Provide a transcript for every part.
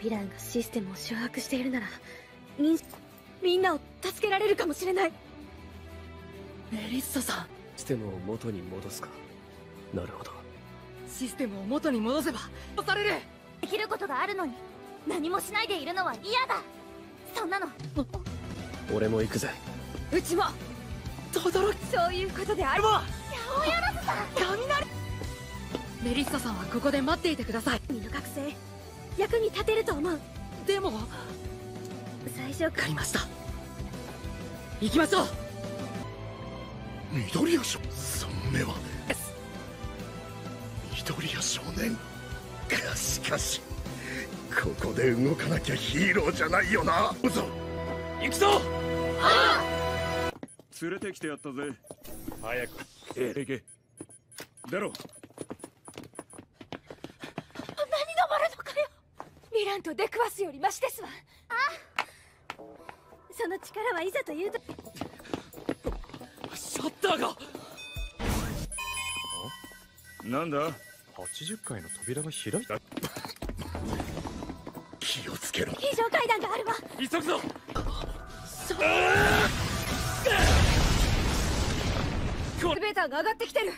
ヴィランがシステムを掌握しているならみんみんなを助けられるかもしれない。メリッサさん。システムを元に戻すか。なるほど。システムを元に戻せば押される。できることがあるのに何もしないでいるのは嫌だ。そんなの。俺も行くぜ。うちも轟そういうことであれば八百万さん。雷メリッサさんはここで待っていてください。身の覚醒役に立てると思う。でも。最初わかりました。行きましょう。緑谷少3目は。緑谷少年。がしかしここで動かなきゃヒーローじゃないよな。うぞ行くぞ。連れてきてやったぜ。早く。ええ。行け。出ろ何登るのかよミランと出くわすよりマシですわ。その力はいざというと。シャッターが。なんだ？80階の扉が開いた。気をつけろ。非常階段があるわ。急ぐぞ。エレベーターが上がってきてる。ヴィ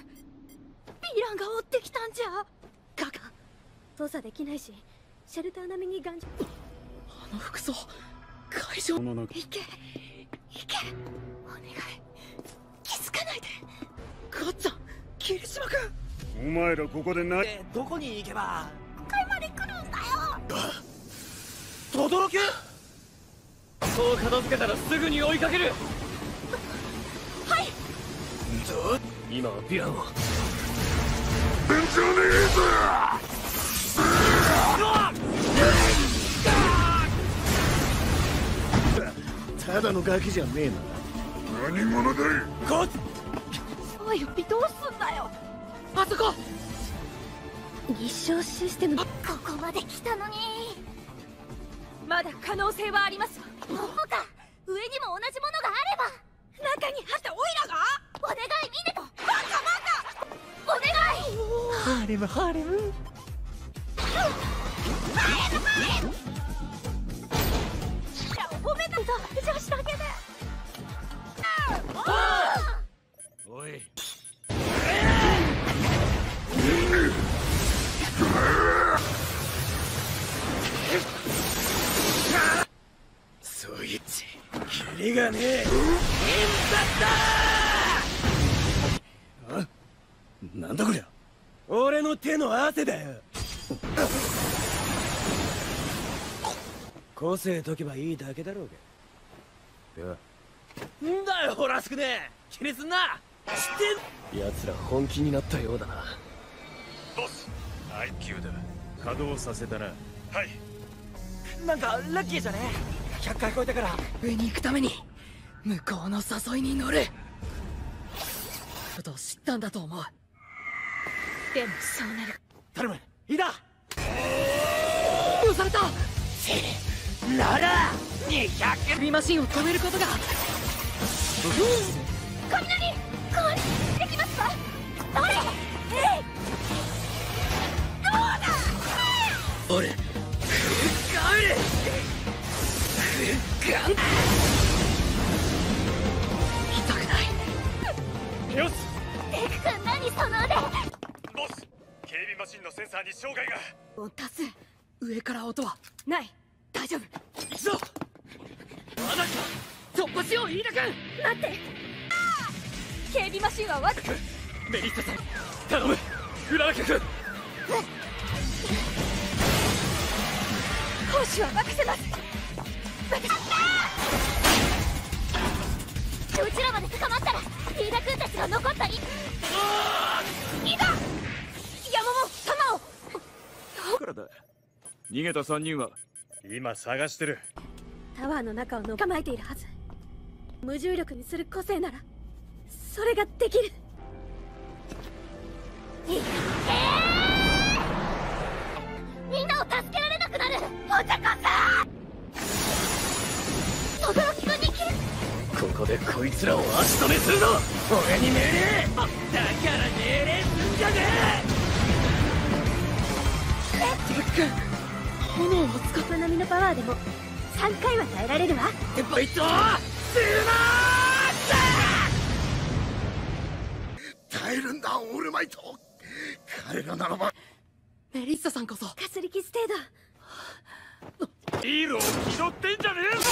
ランが追ってきたんじゃ。ガガ操作できないしシェルター並みに頑丈あの服装会場。この中行け行け。お願い。気づかないで。母ちゃん桐島君。お前らここで何どこに行けば。階まで来るんだよ。轟？そう片付けたらすぐに追いかける。はい。どう今はヴィランをただのガキじゃねえな何者だい？こっおいどうすんだよ。あそこ日照システムここまで来たのに。まだ可能性はあります。わそうか！上にも同じものがあれば。中に入ったオイラが？お願いミネトバカバカ。お願い。ハーレムハーレム褒めたぞ女子だけでおい。そい。つキリがねえあなんだこりゃ俺の手の汗だよ個性解けばいいだけだろうが。んだよらしくねえ。気にすんな。知ってん奴ら本気になったようだな。ボス IQ だ。稼働させたな。はい。なんかラッキーじゃね100回超えたから。上に行くために。向こうの誘いに乗る。ことを知ったんだと思う。でもそうなる。頼む。いいだ押されたなら200ビマシンを止めることが雷ボス警備マシンのセンサーに障害がを出す上から音はない大丈夫。行くぞ。まだか突破しよう飯田君。待って。警備マシンはわずか。メリッサさん頼む。浦中君。講師は任せます。うちらまで捕まったら飯田君たちが残ったいいざ。山も弾を。からだ。逃げた3人は今探してる。タワーの中をの構えているはず。無重力にする個性ならそれができる。みんなを助けられなくなる。お茶こそ轟君に切る。ここでこいつらを足止めするぞ！俺に命令！だから命令すんじゃねデク君炎を使っコナミのパワーでも3回は耐えられるわ。てバイト耐えるんだオールマイト。彼らならば。メリッサさんこそ。かすり傷程度。ヒーローを気取ってんじゃねえぞ！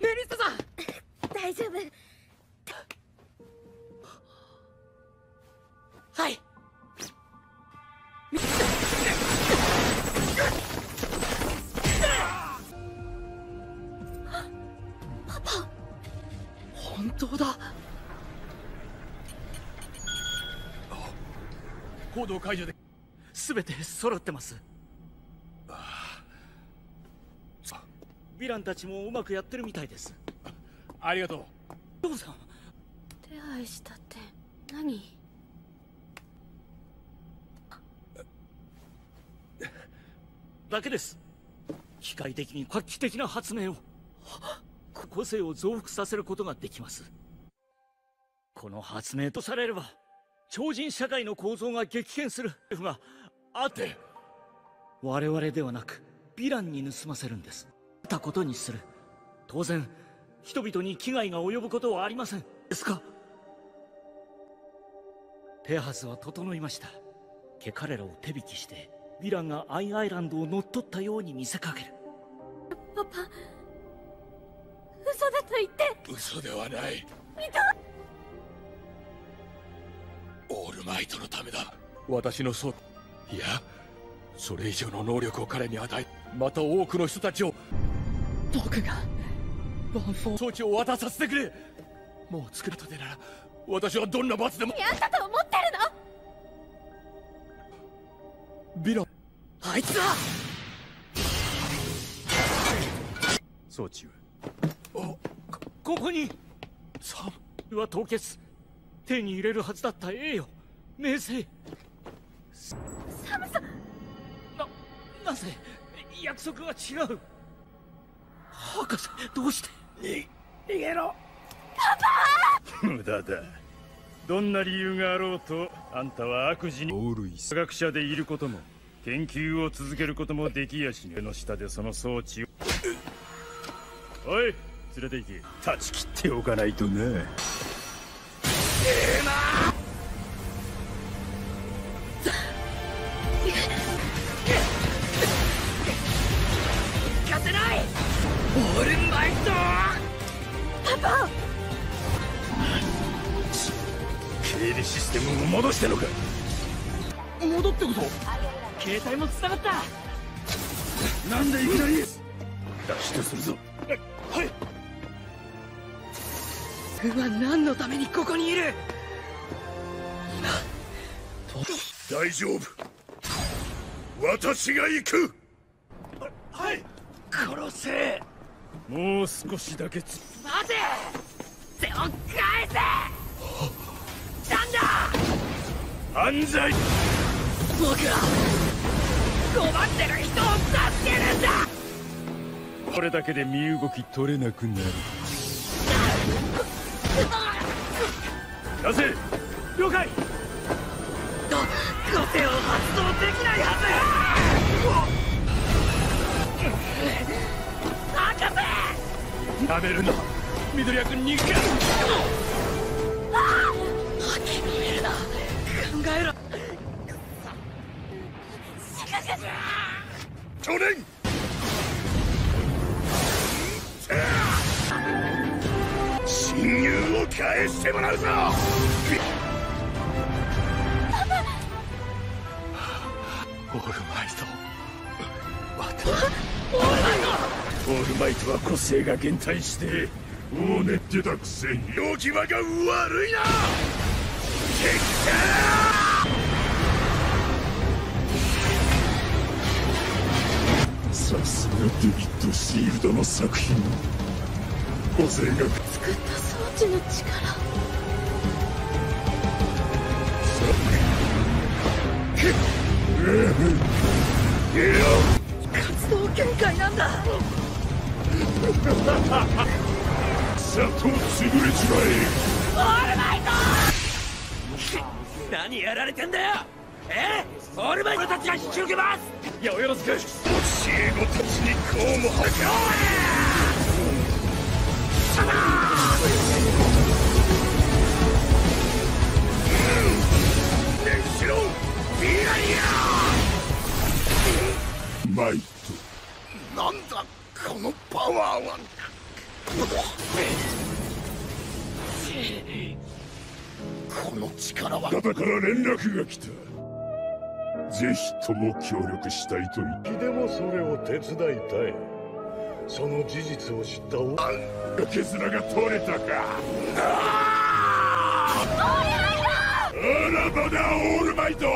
メリッサさん。大丈夫。はい本当だ。行動解除で全て揃ってます。ヴィランたちもうまくやってるみたいです。ありがとう。父さん。手配したって何？だけです。機械的に画期的な発明を個性を増幅させることができます。この発明とされれば超人社会の構造が激変する。があって我々ではなくヴィランに盗ませるんです。たことにする。当然人々に危害が及ぶことはありません。ですか手はずは整いました。け彼らを手引きしてヴィランがアイアイランドを乗っ取ったように見せかける。パパ言って。嘘ではない。オールマイトのためだ。私のそういやそれ以上の能力を彼に与えまた多くの人たちを僕がワンフォー。装置を渡させてくれ。もう作るとでなら私はどんな罰でも。あんたと思ってるの？ヴィランあいつだ装置はこここに。サムは凍結。手に入れるはずだった栄誉。名声。サムさん。ななぜ？約束が違う。博士どうして？逃げろ。無駄だ。どんな理由があろうとあんたは悪事に。科学者でいることも研究を続けることもできやしね。えの下でその装置を。おい連れて行け。断ち切っておかないとな勝てない。オールマイト。経理システムを戻したのか。戻ってこと携帯も繋がった。なんでいきなり。脱出するぞはい僕は何のためにここにいる？大丈夫。私が行く。はい。殺せ。もう少しだけつ。待て。手を返せ。なんだ。犯罪僕は。困ってる人を助けるんだ。これだけで身動き取れなくなる出せ了解！と個性を発動できないはず！博士やめるな緑谷君に行け。諦めるな。考えろ。去年親友を返してもらうぞ。オールマイトオールマイトは個性が減退してもう寝てたくせに動き場が悪いな。さすがデビッド・シールドの作品。個性が。作った装置の力。活動限界なん。ださと潰れちまえオールマイト何やられてん。だよえオールマイトたちが引き受けますいやよろしく教え子たちにこうもはしマイト。なんだこのパワーはこの力は方から連絡が来たぜひとも協力したいと言ってでもそれを手伝いたいその事実を知ったおあ絆が取れたかあらばだオールマイト。よ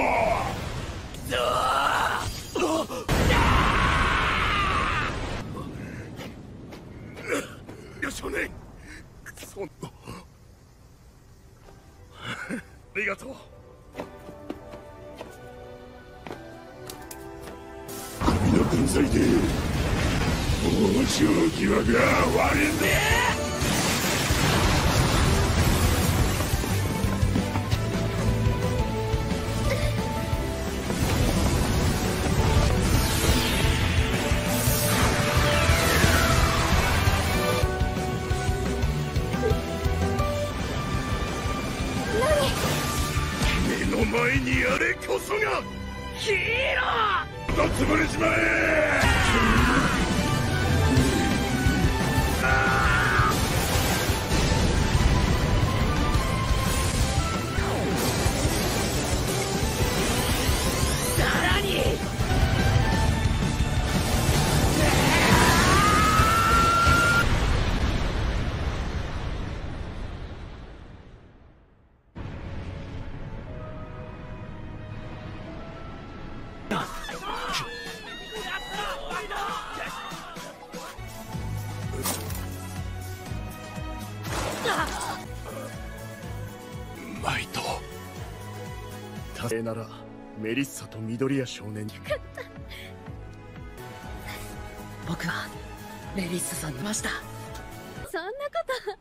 少年そん。ありがとう。神の分際で往生際が割れんねそがヒーロー!と潰れちまえ!達成ならメリッサと緑谷少年に 僕はメリッサさんにいました。そんなこと。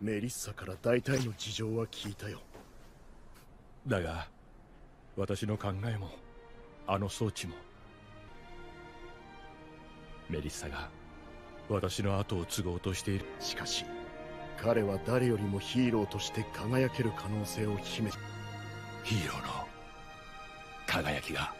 メリッサから大体の事情は聞いたよ。だが私の考えもあの装置も。メリッサが私の後を継ごうとしている。しかし彼は誰よりもヒーローとして輝ける可能性を秘めヒーローの輝きが